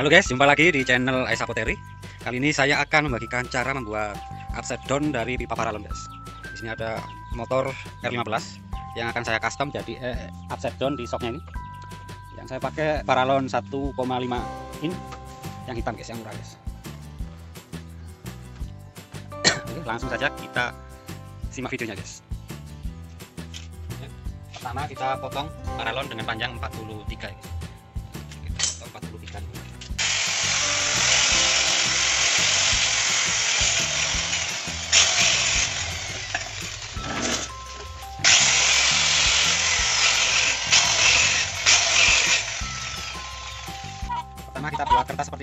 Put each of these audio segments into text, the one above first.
Halo guys, jumpa lagi di channel Ais Apoteri. Kali ini saya akan membagikan cara membuat upside down dari pipa paralon guys. Di sini ada motor R15 yang akan saya custom jadi eh, upside down di shocknya ini. Yang saya pakai paralon 1,5 in yang hitam guys, yang murah guys. Oke, langsung saja kita simak videonya guys. Pertama kita potong paralon dengan panjang 43 guys. Kita potong 43 dulu.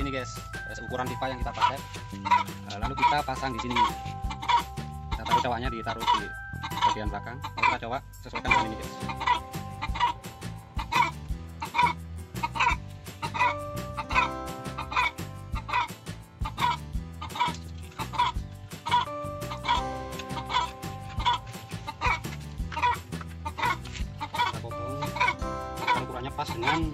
Buat kertas seperti ini guys. Ukuran pipa yang kita pakai. Eh, lalu kita pasang di sini. Kita taruh cawaknya ditaruh di bagian belakang. Lalu kita cowok sesuaikan dengan ini guys. Pas dengan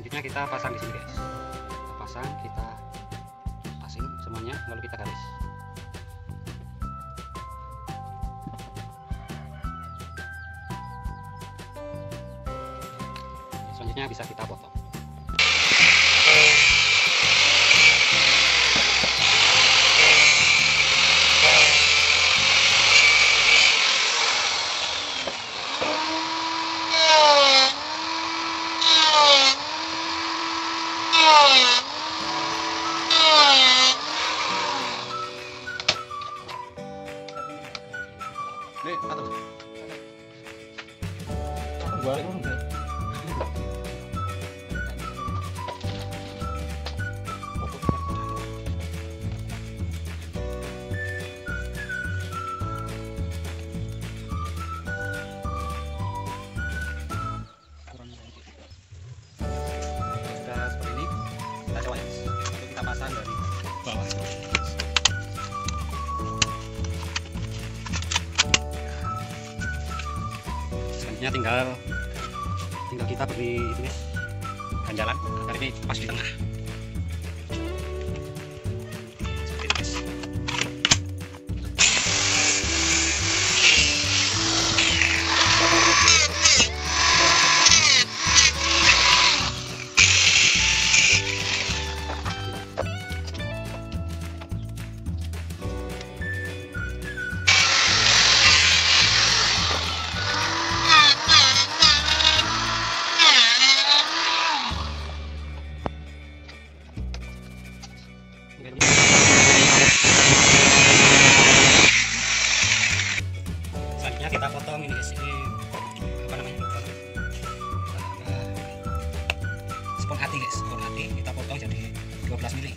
selanjutnya kita pasang di sini guys. Kita pasang kita pasang semuanya lalu kita garis. Selanjutnya bisa kita potong Pasang dari bawah. selanjutnya tinggal tinggal kita beri itu guys ganjalan agar ini pas di tengah spon hati guys. Spon hati kita potong jadi 12 mili.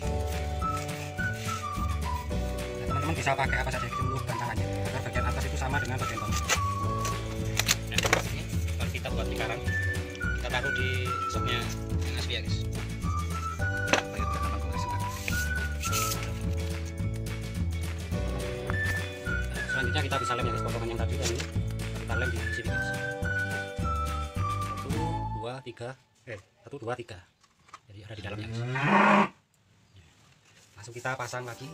Nah, teman-teman bisa pakai apa saja untuk gantangannya agar bagian atas itu sama dengan bagian bawah. Nah, kalau kita buat lingkaran kita taruh di soknya yang asli ya guys. Sebentar. selanjutnya kita bisa lem ya guys potongan yang tadi dan ini. Kita lem di sini guys. Satu dua tiga eh satu dua tiga. Jadi ada di dalamnya hmm. langsung kita pasang lagi.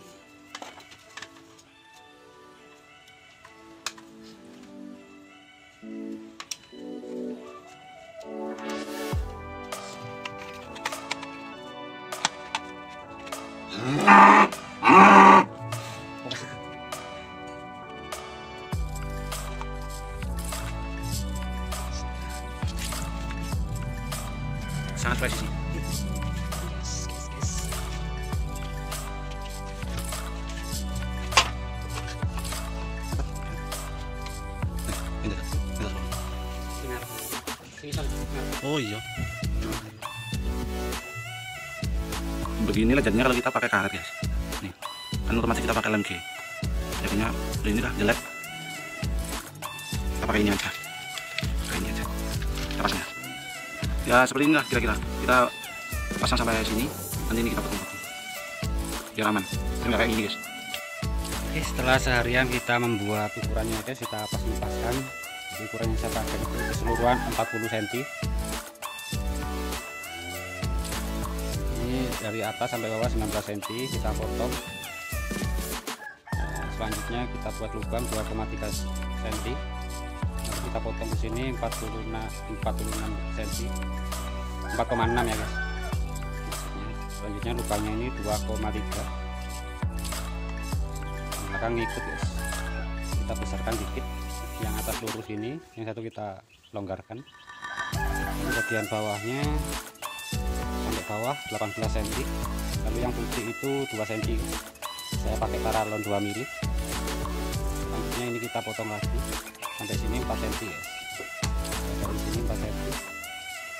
Ah! Oh iya. Beginilah jadinya kalau kita pakai karet guys. Nih kan otomatis kita pakai lem G. Jadinya ini lah jelek. Kita pakai ini aja. Pakai ini aja. Kita pasang ya seperti inilah kira-kira kita pasang sampai sini nanti ini kita potong-potong biar aman Ini kayak gini guys Oke, setelah seharian kita membuat ukurannya guys, kita pas-paskan. Jadi ukuran yang saya pakai itu keseluruhan 40 cm. Ini dari atas sampai bawah 19 cm kita potong. Nah, selanjutnya kita buat lubang 2,3 cm. Kita potong ke sini 46 46 cm. 4,6 ya guys. Selanjutnya lubangnya ini 2,3 belakang ngikut guys. Kita besarkan dikit yang atas lurus ini yang satu kita longgarkan. Ini bagian bawahnya sampai bawah 18 cm lalu yang putih itu 2 cm saya pakai paralon 2 mili. Selanjutnya ini kita potong lagi sampai sini 4 cm guys dari sini 4 cm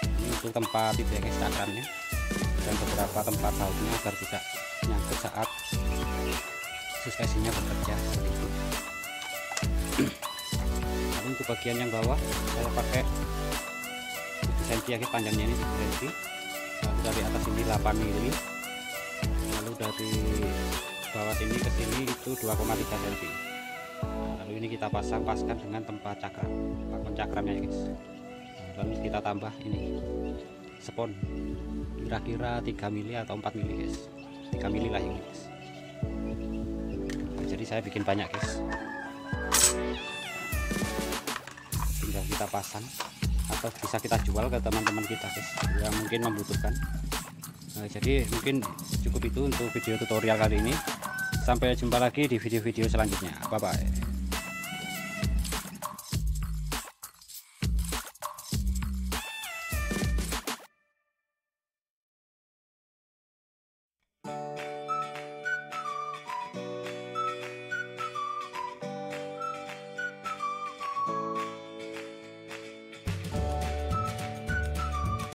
ini untuk tempat titik ekstrakannya dan beberapa tempat bautnya agar tidak nyangkut saat suspensinya bekerja seperti untuk bagian yang bawah saya pakai 7 cm ya panjangnya ini 7 cm lalu dari atas ini 8 mili. Lalu dari bawah sini ke sini itu 2,3 cm lalu ini kita pasang paskan dengan tempat cakram. Pakon cakramnya ya guys. Lalu kita tambah ini spon. Kira-kira 3 mili atau 4 mili guys. 3 mili lah ini guys. Jadi saya bikin banyak guys. Tinggal kita pasang atau bisa kita jual ke teman-teman kita guys yang mungkin membutuhkan. Nah, jadi mungkin cukup itu untuk video tutorial kali ini. Sampai jumpa lagi di video-video selanjutnya. Bye bye